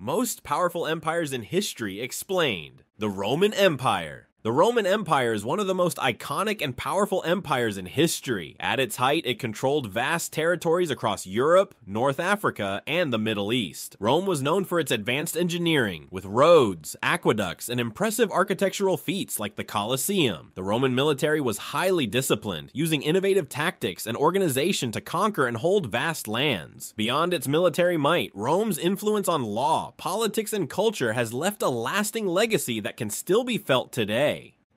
Most powerful empires in history explained. The Roman Empire. The Roman Empire is one of the most iconic and powerful empires in history. At its height, it controlled vast territories across Europe, North Africa, and the Middle East. Rome was known for its advanced engineering, with roads, aqueducts, and impressive architectural feats like the Colosseum. The Roman military was highly disciplined, using innovative tactics and organization to conquer and hold vast lands. Beyond its military might, Rome's influence on law, politics, and culture has left a lasting legacy that can still be felt today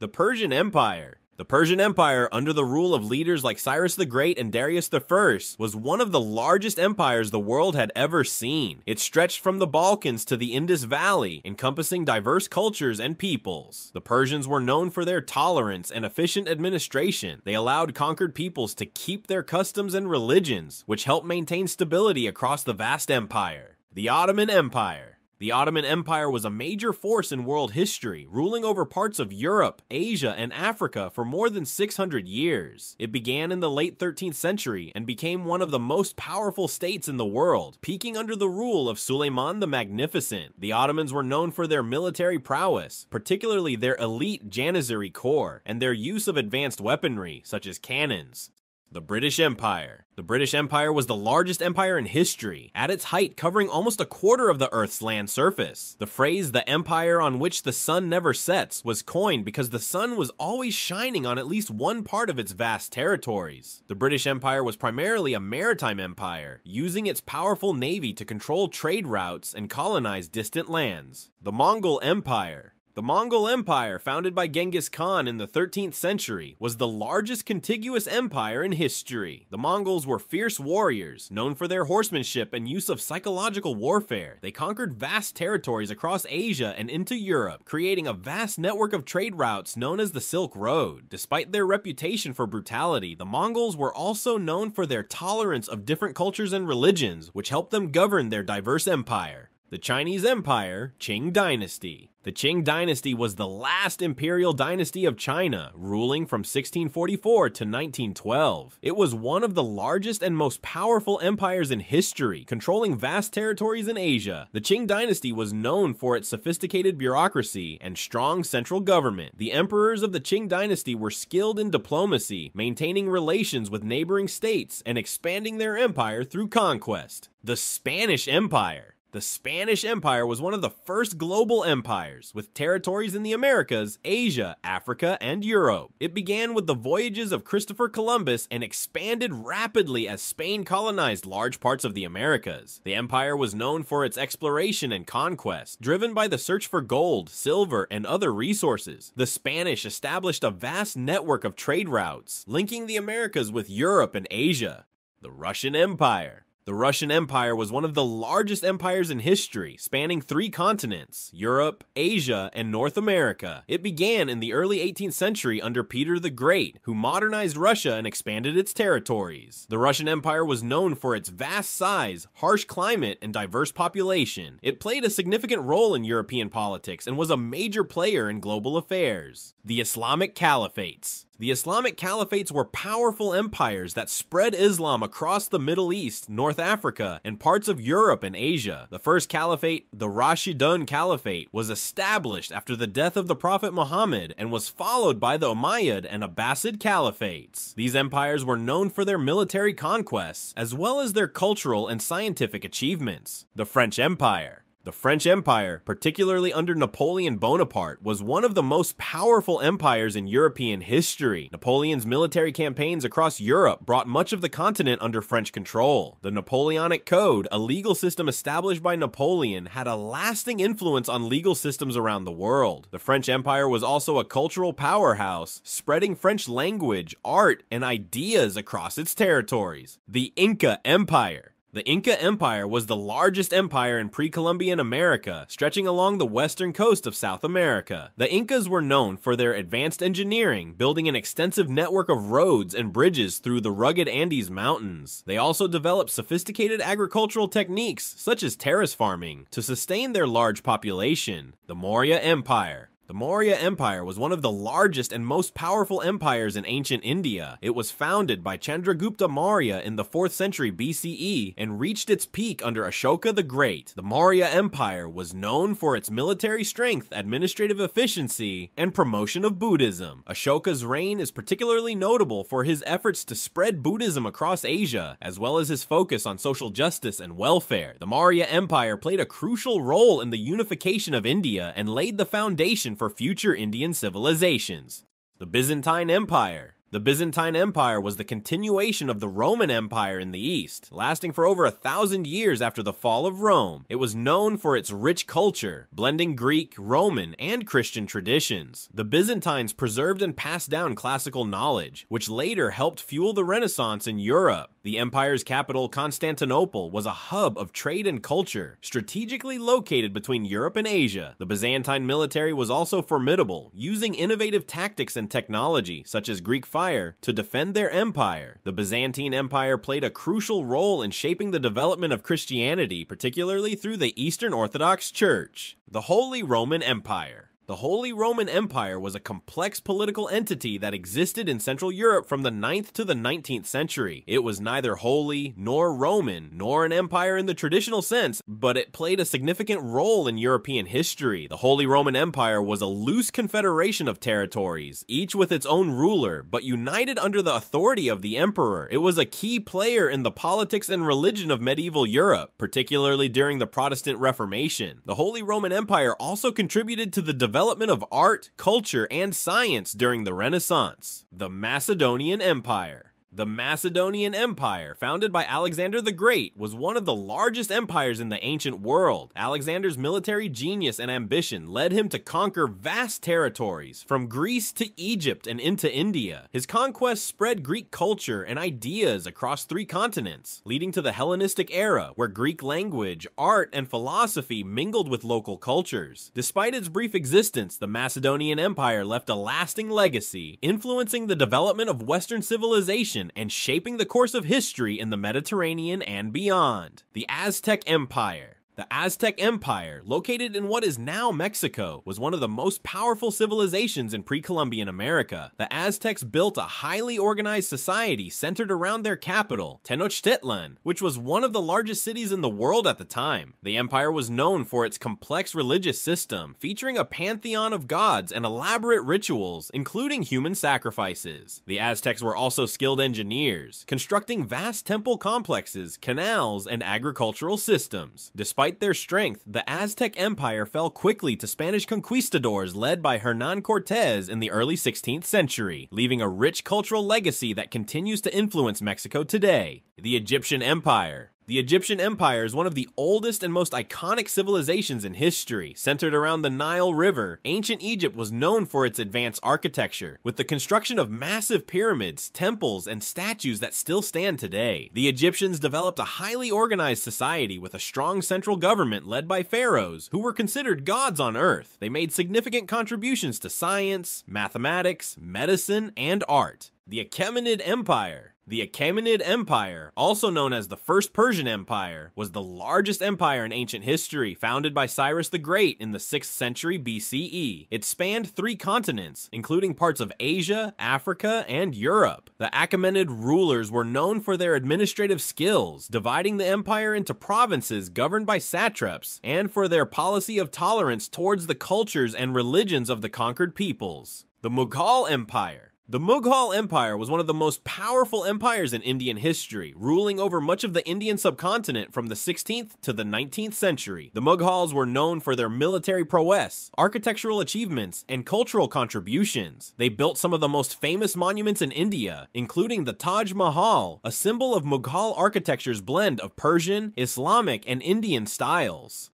the Persian Empire. The Persian Empire, under the rule of leaders like Cyrus the Great and Darius I, was one of the largest empires the world had ever seen. It stretched from the Balkans to the Indus Valley, encompassing diverse cultures and peoples. The Persians were known for their tolerance and efficient administration. They allowed conquered peoples to keep their customs and religions, which helped maintain stability across the vast empire. The Ottoman Empire. The Ottoman Empire was a major force in world history, ruling over parts of Europe, Asia, and Africa for more than 600 years. It began in the late 13th century and became one of the most powerful states in the world, peaking under the rule of Suleiman the Magnificent. The Ottomans were known for their military prowess, particularly their elite Janissary Corps, and their use of advanced weaponry, such as cannons. The British Empire. The British Empire was the largest empire in history, at its height covering almost a quarter of the Earth's land surface. The phrase, the empire on which the sun never sets, was coined because the sun was always shining on at least one part of its vast territories. The British Empire was primarily a maritime empire, using its powerful navy to control trade routes and colonize distant lands. The Mongol Empire. The Mongol Empire, founded by Genghis Khan in the 13th century, was the largest contiguous empire in history. The Mongols were fierce warriors, known for their horsemanship and use of psychological warfare. They conquered vast territories across Asia and into Europe, creating a vast network of trade routes known as the Silk Road. Despite their reputation for brutality, the Mongols were also known for their tolerance of different cultures and religions, which helped them govern their diverse empire. The Chinese Empire, Qing Dynasty. The Qing dynasty was the last imperial dynasty of China, ruling from 1644 to 1912. It was one of the largest and most powerful empires in history, controlling vast territories in Asia. The Qing dynasty was known for its sophisticated bureaucracy and strong central government. The emperors of the Qing dynasty were skilled in diplomacy, maintaining relations with neighboring states, and expanding their empire through conquest. The Spanish Empire. The Spanish Empire was one of the first global empires, with territories in the Americas, Asia, Africa, and Europe. It began with the voyages of Christopher Columbus and expanded rapidly as Spain colonized large parts of the Americas. The empire was known for its exploration and conquest, driven by the search for gold, silver, and other resources. The Spanish established a vast network of trade routes, linking the Americas with Europe and Asia. The Russian Empire. The Russian Empire was one of the largest empires in history, spanning three continents Europe, Asia, and North America. It began in the early 18th century under Peter the Great, who modernized Russia and expanded its territories. The Russian Empire was known for its vast size, harsh climate, and diverse population. It played a significant role in European politics and was a major player in global affairs. The Islamic Caliphates. The Islamic caliphates were powerful empires that spread Islam across the Middle East, North Africa, and parts of Europe and Asia. The first caliphate, the Rashidun Caliphate, was established after the death of the Prophet Muhammad and was followed by the Umayyad and Abbasid caliphates. These empires were known for their military conquests, as well as their cultural and scientific achievements. The French Empire. The French Empire, particularly under Napoleon Bonaparte, was one of the most powerful empires in European history. Napoleon's military campaigns across Europe brought much of the continent under French control. The Napoleonic Code, a legal system established by Napoleon, had a lasting influence on legal systems around the world. The French Empire was also a cultural powerhouse, spreading French language, art, and ideas across its territories. The Inca Empire. The Inca Empire was the largest empire in pre-Columbian America, stretching along the western coast of South America. The Incas were known for their advanced engineering, building an extensive network of roads and bridges through the rugged Andes Mountains. They also developed sophisticated agricultural techniques, such as terrace farming, to sustain their large population. The Maurya Empire. The Maurya Empire was one of the largest and most powerful empires in ancient India. It was founded by Chandragupta Maurya in the 4th century BCE and reached its peak under Ashoka the Great. The Maurya Empire was known for its military strength, administrative efficiency, and promotion of Buddhism. Ashoka's reign is particularly notable for his efforts to spread Buddhism across Asia, as well as his focus on social justice and welfare. The Maurya Empire played a crucial role in the unification of India and laid the foundation for future Indian civilizations. The Byzantine Empire the Byzantine Empire was the continuation of the Roman Empire in the East, lasting for over a thousand years after the fall of Rome. It was known for its rich culture, blending Greek, Roman, and Christian traditions. The Byzantines preserved and passed down classical knowledge, which later helped fuel the Renaissance in Europe. The empire's capital, Constantinople, was a hub of trade and culture, strategically located between Europe and Asia. The Byzantine military was also formidable, using innovative tactics and technology, such as Greek fire, to defend their empire. The Byzantine Empire played a crucial role in shaping the development of Christianity, particularly through the Eastern Orthodox Church. The Holy Roman Empire the Holy Roman Empire was a complex political entity that existed in Central Europe from the 9th to the 19th century. It was neither holy nor Roman, nor an empire in the traditional sense, but it played a significant role in European history. The Holy Roman Empire was a loose confederation of territories, each with its own ruler, but united under the authority of the emperor. It was a key player in the politics and religion of medieval Europe, particularly during the Protestant Reformation. The Holy Roman Empire also contributed to the development development of art, culture, and science during the Renaissance. The Macedonian Empire. The Macedonian Empire, founded by Alexander the Great, was one of the largest empires in the ancient world. Alexander's military genius and ambition led him to conquer vast territories, from Greece to Egypt and into India. His conquests spread Greek culture and ideas across three continents, leading to the Hellenistic era, where Greek language, art, and philosophy mingled with local cultures. Despite its brief existence, the Macedonian Empire left a lasting legacy, influencing the development of Western civilization and shaping the course of history in the Mediterranean and beyond. The Aztec Empire. The Aztec Empire, located in what is now Mexico, was one of the most powerful civilizations in pre-Columbian America. The Aztecs built a highly organized society centered around their capital, Tenochtitlan, which was one of the largest cities in the world at the time. The empire was known for its complex religious system, featuring a pantheon of gods and elaborate rituals, including human sacrifices. The Aztecs were also skilled engineers, constructing vast temple complexes, canals, and agricultural systems. Despite Despite their strength, the Aztec Empire fell quickly to Spanish conquistadors led by Hernan Cortez in the early 16th century, leaving a rich cultural legacy that continues to influence Mexico today. The Egyptian Empire. The Egyptian Empire is one of the oldest and most iconic civilizations in history. Centered around the Nile River, ancient Egypt was known for its advanced architecture, with the construction of massive pyramids, temples, and statues that still stand today. The Egyptians developed a highly organized society with a strong central government led by pharaohs, who were considered gods on earth. They made significant contributions to science, mathematics, medicine, and art. The Achaemenid Empire. The Achaemenid Empire, also known as the First Persian Empire, was the largest empire in ancient history, founded by Cyrus the Great in the 6th century BCE. It spanned three continents, including parts of Asia, Africa, and Europe. The Achaemenid rulers were known for their administrative skills, dividing the empire into provinces governed by satraps, and for their policy of tolerance towards the cultures and religions of the conquered peoples. The Mughal Empire the Mughal Empire was one of the most powerful empires in Indian history, ruling over much of the Indian subcontinent from the 16th to the 19th century. The Mughals were known for their military prowess, architectural achievements, and cultural contributions. They built some of the most famous monuments in India, including the Taj Mahal, a symbol of Mughal architecture's blend of Persian, Islamic, and Indian styles.